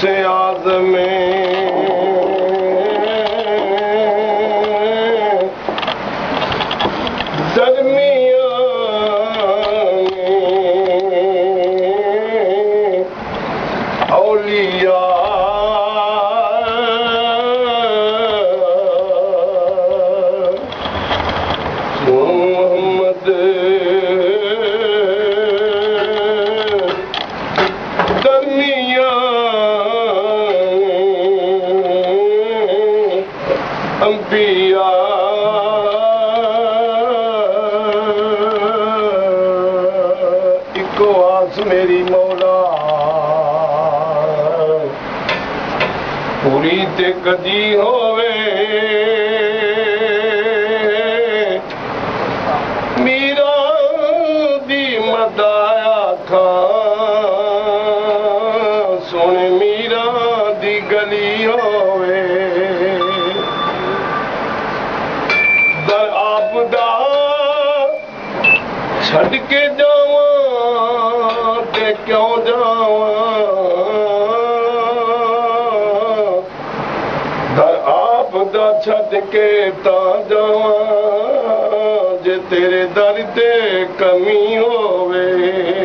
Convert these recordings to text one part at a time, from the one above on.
سے آدمی इकेरी مولا पूरी ते की हो ਛੱਡ ਕੇ ਜਾਵਾਂ ਤੇ ਕਿਉਂ ਜਾਵਾਂ ਦਰ ਆਪ ਦਾ ਛੱਡ ਕੇ ਤਾਂ ਜਾਵਾਂ ਜੇ ਤੇਰੇ ਦਰ ਤੇ ਕਮੀ ਹੋਵੇ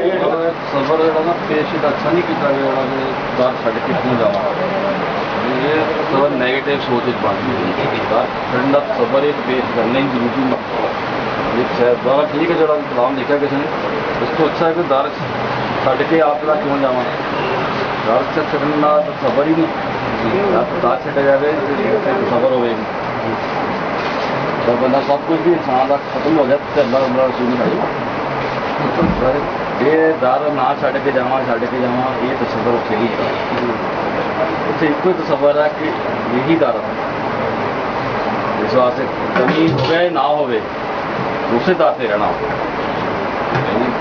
ਸਬਰ ਦਾ ਨਾ ਪੇਸ਼ ਦਾ ਅੱਛਾ ਨਹੀਂ ਕੀਤਾ ਗਿਆ ਉਹਨਾਂ ਨੇ ਦਰ ਛੱਡ ਕੇ ਕਿਉਂ ਜਾਵਾਂ ਇਹ ਸਭ ਨੈਗੇਟਿਵ ਸੋਚ ਵਿੱਚ ਬਣ ਗਈ ਹੈ ਸਬਰ ਇੱਕ ਬੇਸ ਕਰਨਾ ਹੀ ਜ਼ਰੂਰੀ ਮਕਸਦ ਵਿੱਚ ਹੈ ਦੁਆਰਾ ਠੀਕ ਹੈ ਜਿਹੜਾ ਕਲਾਮ ਲਿਖਿਆ ਕਿਸੇ ਨੇ ਉਸ ਤੋਂ ਅੱਛਾ ਹੈ ਕਿ ਦਰ ਛੱਡ ਕੇ ਆਪ ਦਾ ਕਿਉਂ ਜਾਵਾਂ ਦਰ ਛੱਡਣ ਦਾ ਸਬਰ ਹੀ ਨਹੀਂ ਦਰ ਛੱਡ ਜਾਵੇ ਸਬਰ बंदा सब कुछ भी इंसान का खत्म हो गया तो अल्लाह अल्लाह रसूल नहीं ये दार ना छड़ के जाव छड़ के जाव ये तस्वर उत्थे ही है उत्थे एक तस्वर है कि यही दर है इस वास्ते कमी हो ना हो ਉਸੇ ਦਰ ਤੇ ਰਹਿਣਾ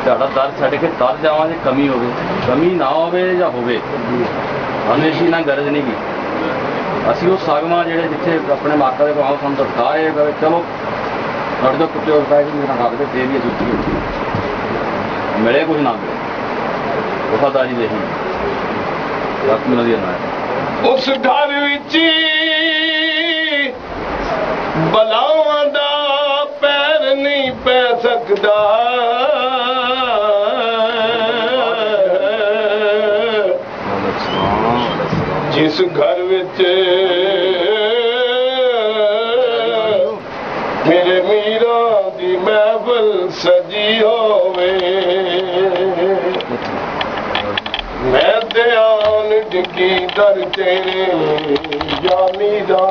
ਤੁਹਾਡਾ ਦਰ ਛੱਡ ਕੇ ਤਰ ਜਾਵਾਂ ਜੇ ਕਮੀ ਹੋਵੇ ਕਮੀ ਨਾ ਹੋਵੇ ਜਾਂ ਹੋਵੇ ਹਮੇਸ਼ੀ ਨਾ ਗਰਜ ਨਹੀਂ ਕੀ ਅਸੀਂ ਉਹ ਸਾਗਮਾ ਜਿਹੜੇ ਜਿੱਥੇ ਆਪਣੇ ਮਾਤਾ ਦੇ ਕੋਲ ਸਾਨੂੰ ਦਰਕਾਰ ਹੈ ਚਲੋ ਸਾਡੇ ਦਾ ਕੁੱਤੇ ਹੁੰਦਾ ਜੀ ਮੇਰਾ ਹੱਥ ਤੇ ਦੇ ਵੀ ਜੁੱਤੀ ਮਿਲੇ ਕੁਝ ਨਾ ਮਿਲੇ ਵਫਾਦਾਰੀ ਦੇ ਹੀ ਆਤਮਾ ਦੀ ਨਾ ਉਸ ਘਰ ਵਿੱਚ ਬਲਾਵਾਂ ਦਾ ਪੈ ਸਕਦਾ ਜਿਸ ਘਰ ਵਿੱਚ ਮੇਰੇ ਮੀਰਾ ਦੀ ਮਹਿਫਲ ਸਜੀ ਹੋਵੇ ਮੈਂ ਧਿਆਨ ਡਿੱਗੀ ਦਰ ਤੇਰੇ ਯਾਨੀ ਦਾ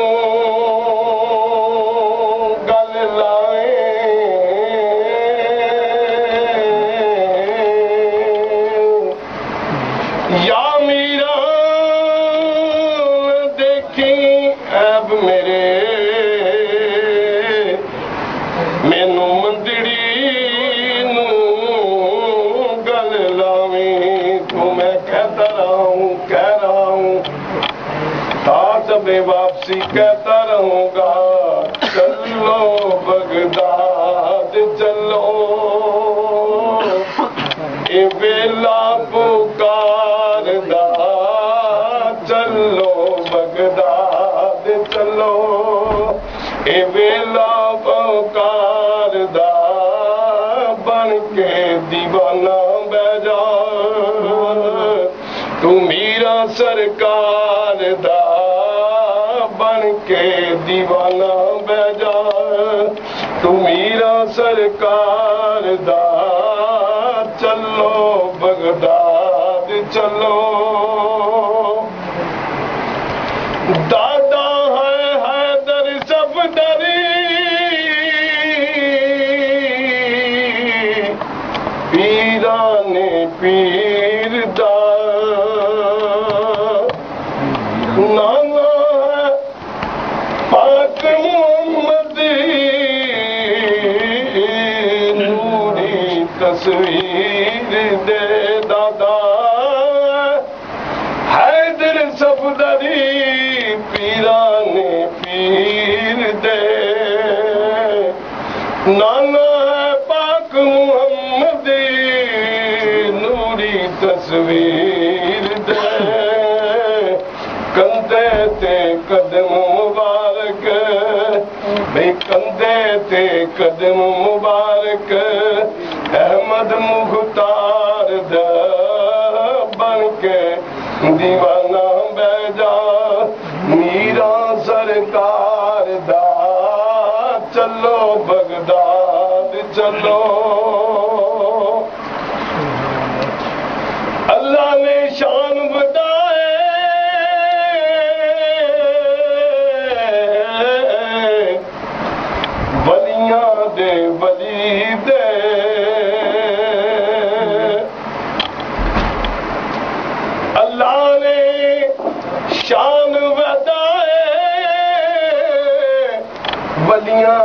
मीरा देखी मेर رہا ہوں तूं मै काऊं त मे वापसी कंदा रहूं कलो बगदाद चलो वे लाका ਇਹ ਵੇਲਾ ਬਕਾਰ ਦਾ ਬਣ ਕੇ دیਵਾਨਾ ਬਹਿ ਜਾ ਤੂੰ ਮੀਰਾ ਸਰਕਾਰ ਦਾ ਬਣ ਕੇ دیਵਾਨਾ ਬਹਿ ਜਾ ਤੂੰ ਮੀਰਾ ਸਰਕਾਰ ਦਾ जाने पी میں کندھے تے قدم مبارک احمد مختار دا بن کے دیوانہ بجا میرا سرکار دا چلو بغداد چلو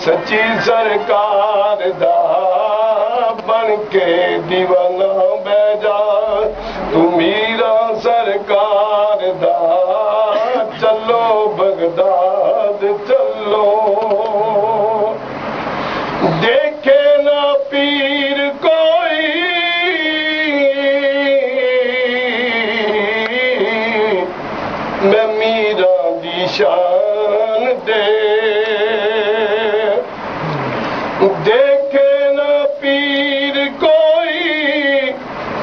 सची सरकार बन के दीवाना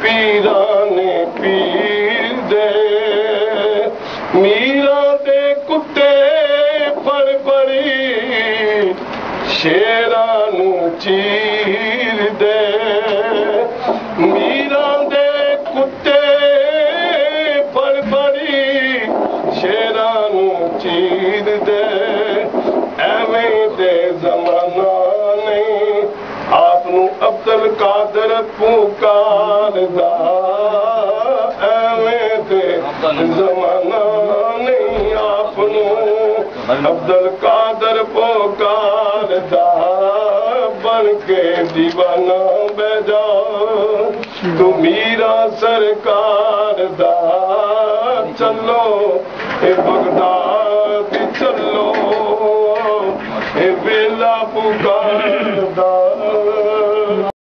ਪੀਰਾਂ ਨੇ ਪੀਰ ਦੇ ਮੀਰਾ ਦੇ ਕੁੱਤੇ ਫੜ ਫੜੀ ਸ਼ੇਰਾਂ ਨੂੰ ਚੀਰ ਦੇ ਮੀਰਾ ਦੇ ਕੁੱਤੇ ਫੜ ਫੜੀ ਸ਼ੇਰਾਂ ਨੂੰ ਚੀਰ ਦੇ कादर पुकारे ज़माना अब्दल कादर पोकार बने दीवान बजा तूं मीरा सरकार चलो बगदाद चलो पुकार